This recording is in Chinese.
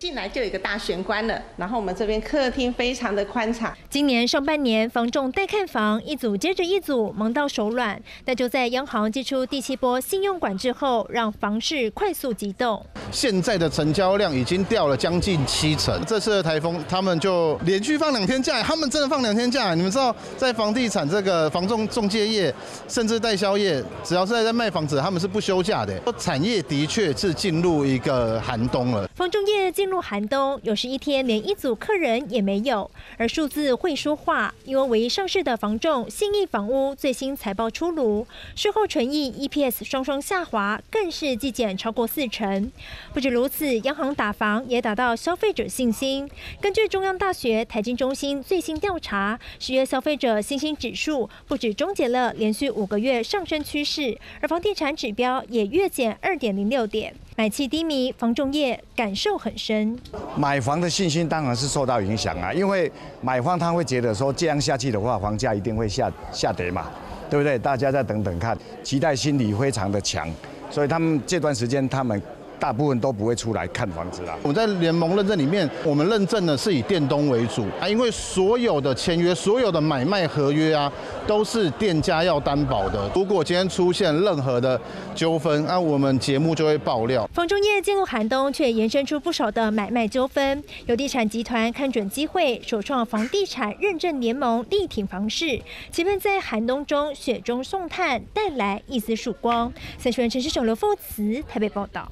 进来就有一个大玄关了，然后我们这边客厅非常的宽敞。今年上半年，房仲带看房一组接着一组，忙到手软。但就在央行寄出第七波信用管制后，让房市快速急动。现在的成交量已经掉了将近七成。这次的台风，他们就连续放两天假，他们真的放两天假。你们知道，在房地产这个房仲中介业，甚至代销业，只要是在卖房子，他们是不休假的。产业的确是进入一个寒冬了。房仲业进入寒冬，有时一天连一组客人也没有。而数字会说话，因为唯一上市的房仲信义房屋最新财报出炉，税后纯益 EPS 双双下滑，更是季减超过四成。不止如此，央行打房也打到消费者信心。根据中央大学财经中心最新调查，十月消费者信心指数不止终结了连续五个月上升趋势，而房地产指标也月减二点零六点。买气低迷，房仲业感受很深。买房的信心当然是受到影响啊，因为买方他会觉得说这样下去的话，房价一定会下下跌嘛，对不对？大家再等等看，期待心理非常的强，所以他们这段时间他们。大部分都不会出来看房子啦。我们在联盟认证里面，我们认证的是以电东为主啊，因为所有的签约、所有的买卖合约啊，都是店家要担保的。如果今天出现任何的纠纷，那我们节目就会爆料。房中业进入寒冬，却延伸出不少的买卖纠纷。有地产集团看准机会，首创房地产认证联盟，力挺房市，期盼在寒冬中雪中送炭，带来一丝曙光。三十元城市省流父慈台北报道。